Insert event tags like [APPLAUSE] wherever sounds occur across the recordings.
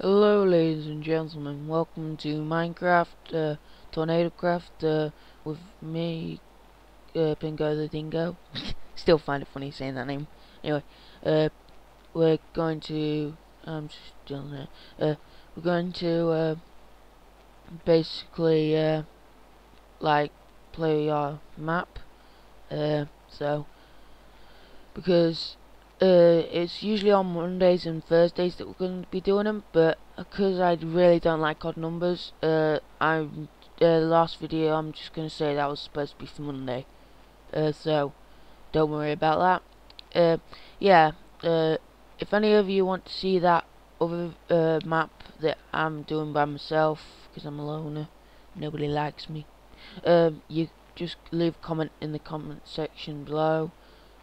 Hello ladies and gentlemen, welcome to Minecraft, uh, Tornado Craft, uh, with me, uh, Pingo the Dingo. [LAUGHS] Still find it funny saying that name. Anyway, uh, we're going to, I'm just doing uh, we're going to, uh, basically, uh, like, play our map, uh, so, because uh, it's usually on Mondays and Thursdays that we're going to be doing them, but because I really don't like odd numbers, uh, I'm uh, the last video I'm just going to say that was supposed to be for Monday, uh, so don't worry about that. Uh, yeah, uh, if any of you want to see that other uh, map that I'm doing by myself, because I'm a loner, nobody likes me, um, you just leave a comment in the comment section below.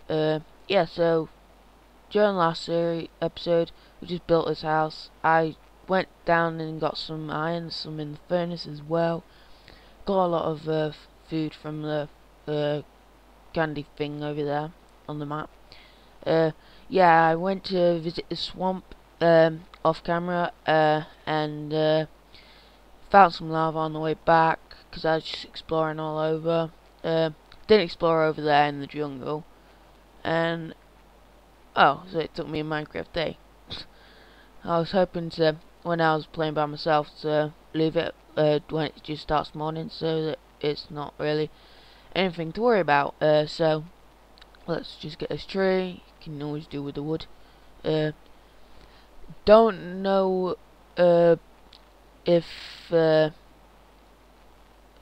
Uh, yeah, so during last series episode, we just built this house. I went down and got some iron, some in the furnace as well. Got a lot of uh, food from the uh, candy thing over there on the map. Uh, yeah, I went to visit the swamp um, off camera uh, and uh, found some lava on the way back because I was just exploring all over. Uh, didn't explore over there in the jungle. And Oh, so it took me a Minecraft day. I was hoping to, when I was playing by myself, to leave it uh, when it just starts morning, so that it's not really anything to worry about. Uh, so let's just get this tree. You can always do with the wood. Uh, don't know uh, if uh,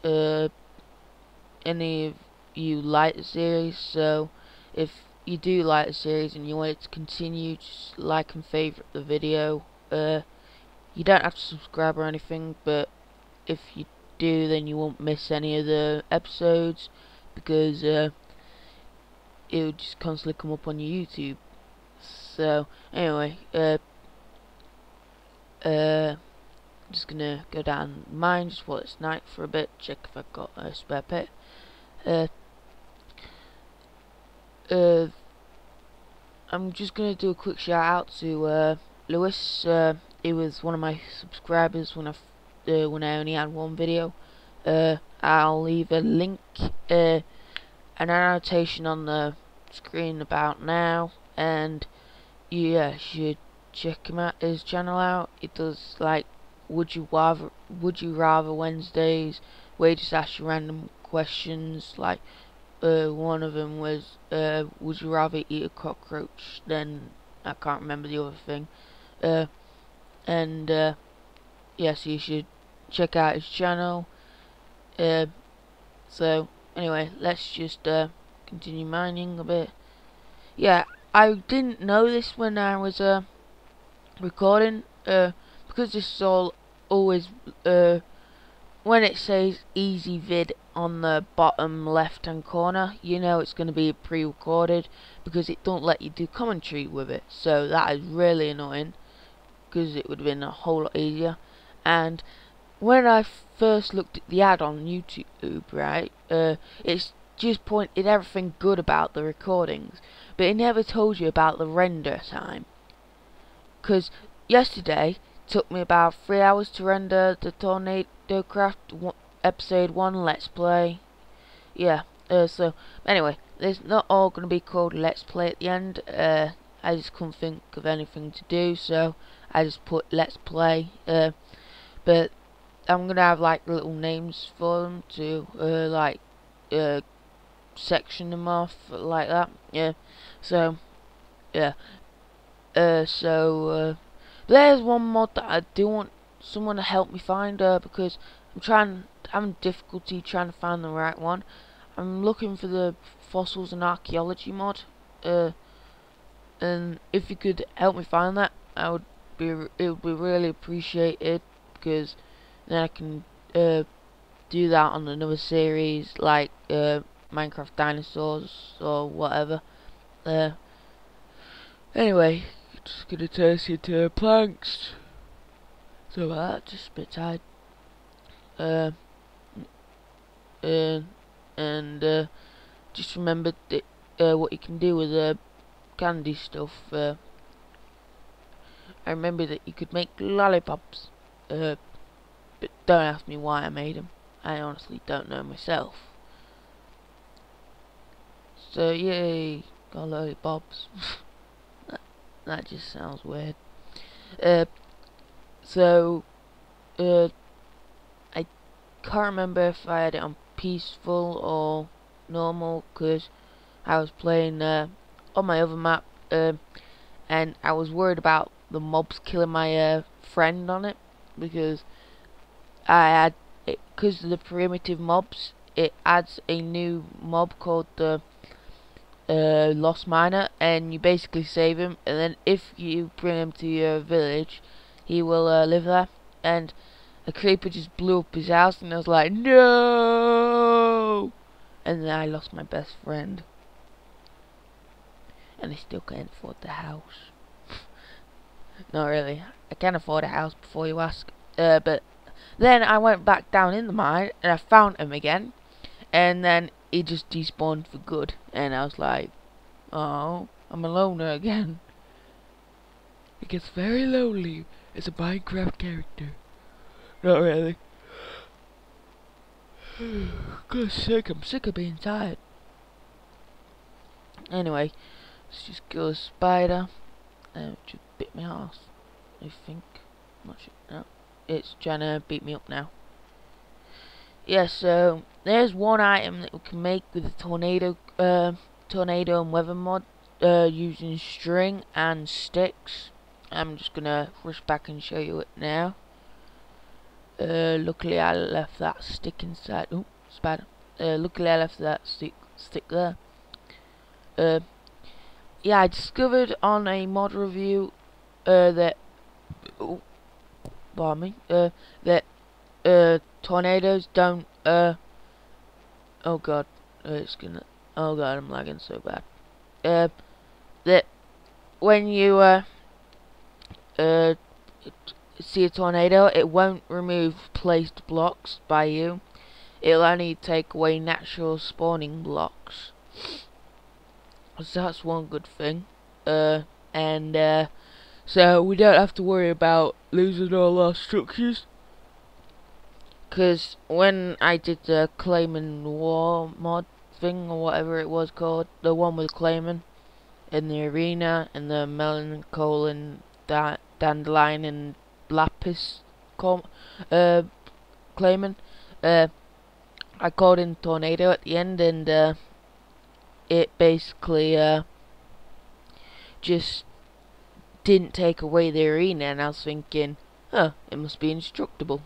uh, any of you like the series, so if you do like the series and you want it to continue, just like and favourite the video. Uh, you don't have to subscribe or anything, but if you do, then you won't miss any of the episodes because uh, it would just constantly come up on your YouTube. So anyway, uh, uh, just gonna go down mine just while it's night for a bit, check if I've got a spare pit. Uh, uh, I'm just gonna do a quick shout out to uh, Lewis. Uh, he was one of my subscribers when I uh, when I only had one video. Uh, I'll leave a link, uh, an annotation on the screen about now, and yeah, should check him out his channel out. It does like would you rather would you rather Wednesdays where he just asks you random questions like uh, one of them was, uh, would you rather eat a cockroach than, I can't remember the other thing, uh, and, uh, yes, you should check out his channel, uh, so, anyway, let's just, uh, continue mining a bit, yeah, I didn't know this when I was, uh, recording, uh, because this is all always, uh, when it says ezvid on the bottom left hand corner you know it's going to be pre-recorded because it don't let you do commentary with it. So that is really annoying because it would have been a whole lot easier. And when I first looked at the ad on YouTube right uh, it's just pointed everything good about the recordings but it never told you about the render time. Because yesterday took me about three hours to render the tornado Craft episode 1 Let's Play. Yeah, uh, so, anyway, there's not all going to be called Let's Play at the end. Uh, I just couldn't think of anything to do, so I just put Let's Play. Uh, but I'm going to have, like, little names for them to, uh, like, uh, section them off like that. Yeah, so, yeah. Uh, so, there's one mod that I do want someone to help me find uh, because I'm trying having difficulty trying to find the right one. I'm looking for the fossils and archaeology mod. Uh, and if you could help me find that, I would be it would be really appreciated because then I can uh, do that on another series like uh, Minecraft Dinosaurs or whatever. Uh, anyway, just gonna test you to planks. So uh, just a bit tired. Uh, and uh, just remember uh, what you can do with uh, candy stuff. Uh, I remember that you could make lollipops. Uh, but don't ask me why I made them. I honestly don't know myself. So yay, got lollipops. [LAUGHS] that, that just sounds weird. Uh, so, uh, can't remember if I had it on peaceful or normal because I was playing uh, on my other map uh, and I was worried about the mobs killing my uh, friend on it because I had because of the primitive mobs it adds a new mob called the uh, Lost Miner and you basically save him and then if you bring him to your village he will uh, live there and a creeper just blew up his house and I was like no! And then I lost my best friend. And I still can't afford the house. [LAUGHS] Not really. I can't afford a house before you ask. Uh, but then I went back down in the mine and I found him again. And then he just despawned for good. And I was like oh I'm a loner again. [LAUGHS] It gets very lonely as a Minecraft character not really. [SIGHS] God sick I'm sick of being tired. Anyway let's just kill a spider uh, just bit my ass I think. Not sure. No it's trying to beat me up now. Yeah, so there's one item that we can make with the tornado, uh, tornado and weather mod uh, using string and sticks. I'm just gonna rush back and show you it now. Uh, luckily I left that stick inside. Oh, spider. Uh, luckily I left that stick stick there. Uh, yeah, I discovered on a mod review uh, that. Oh, pardon me. Uh, that tornadoes don't, oh god, uh, it's gonna, oh god, I'm lagging so bad. That when you, uh, see a tornado, it won't remove placed blocks by you. It'll only take away natural spawning blocks. So that's one good thing. Uh, and, uh, so we don't have to worry about losing all our structures. Because when I did the Clayman War mod thing, or whatever it was called, the one with Clayman, in the arena, and the Melancholy and da Dandelion and Lapis com uh, Clayman, uh, I called in Tornado at the end, and uh, it basically uh, just didn't take away the arena, and I was thinking, huh, it must be instructable.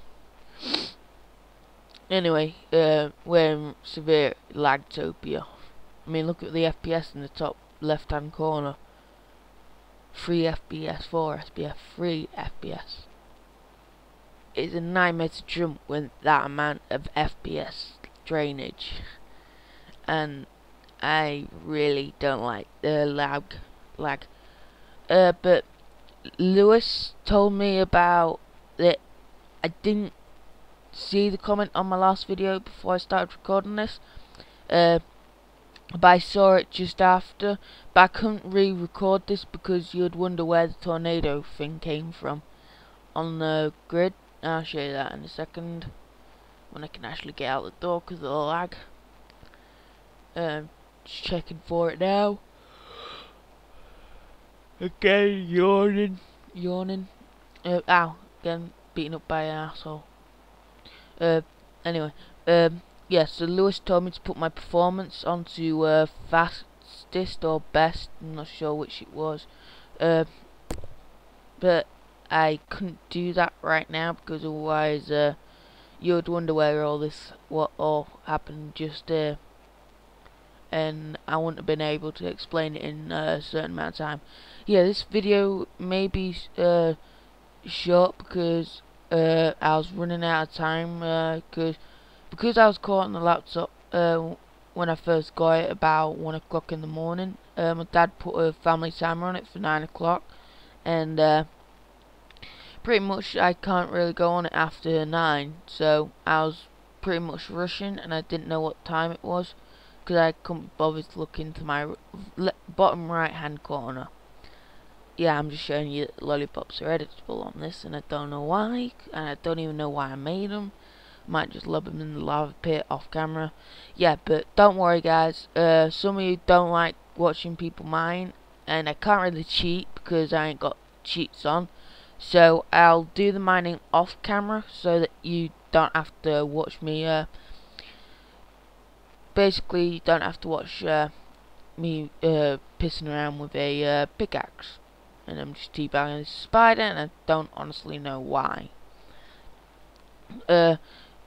[SNIFFS] Anyway, uh, we're in severe lagtopia. I mean, look at the FPS in the top left-hand corner. 3 FPS, 4 FPS, 3 FPS. It's a nightmare to jump with that amount of FPS drainage. And I really don't like the lag. lag. Uh, but Lewis told me about that I didn't see the comment on my last video before I started recording this. Uh, but I saw it just after. But I couldn't re-record this because you'd wonder where the tornado thing came from on the grid. I'll show you that in a second when I can actually get out the door because of the lag. Um, just checking for it now. Again, yawning, yawning. Uh, ow, again, beaten up by an asshole. Uh, anyway, um, yeah, so Lewis told me to put my performance onto uh, fastest or best, I'm not sure which it was. Uh, but I couldn't do that right now because otherwise uh, you'd wonder where all this, what all happened just uh, and I wouldn't have been able to explain it in a certain amount of time. Yeah, this video may be uh, short because uh, I was running out of time because uh, because I was caught on the laptop uh, when I first got it about one o'clock in the morning. My dad put a family timer on it for nine o'clock, and pretty much I can't really go on it after nine. So I was pretty much rushing, and I didn't know what time it was because I couldn't bother to look into my bottom right hand corner. yeah, I'm just showing you that lollipops are editable on this, and I don't know why, and I don't even know why I made them. Might just lob them in the lava pit off camera. Yeah, but don't worry, guys. Uh, some of you don't like watching people mine, and I can't really cheat because I ain't got cheats on. So I'll do the mining off camera so that you don't have to watch me. Uh, basically, you don't have to watch uh, me uh, pissing around with a uh, pickaxe and I'm just teabagging this spider, and I don't honestly know why. Uh,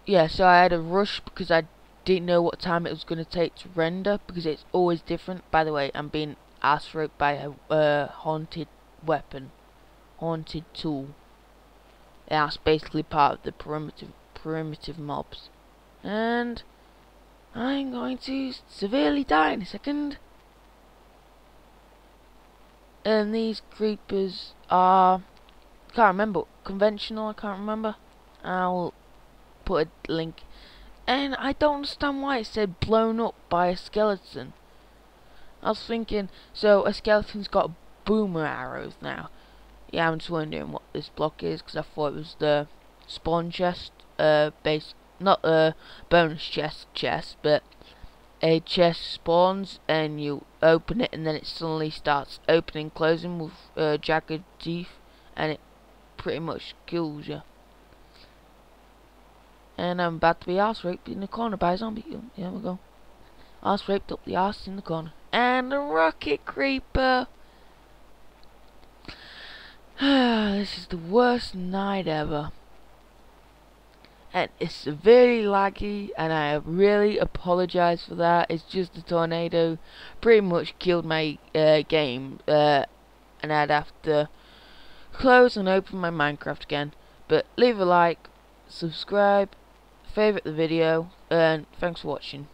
yeah, so I had a rush because I didn't know what time it was going to take to render, because it's always different. By the way, I'm being asked for it by a uh, haunted weapon, haunted tool. That's basically part of the primitive primitive mobs. And I'm going to severely die in a second. And these creepers are, can't remember, conventional, I can't remember. I'll put a link. And I don't understand why it said blown up by a skeleton. I was thinking, so a skeleton's got boomer arrows now. Yeah, I'm just wondering what this block is, because I thought it was the spawn chest, uh, base, not a bonus chest chest, but a chest spawns and you open it and then it suddenly starts opening closing with uh, jagged teeth and it pretty much kills you. And I'm about to be ass raped in the corner by a zombie. Here we go. Ass raped up the ass in the corner. And a rocket creeper! [SIGHS] this is the worst night ever. And it's severely laggy and I really apologize for that. It's just a tornado. Pretty much killed my uh, game uh, and I'd have to close and open my Minecraft again. But leave a like subscribe favorite the video and thanks for watching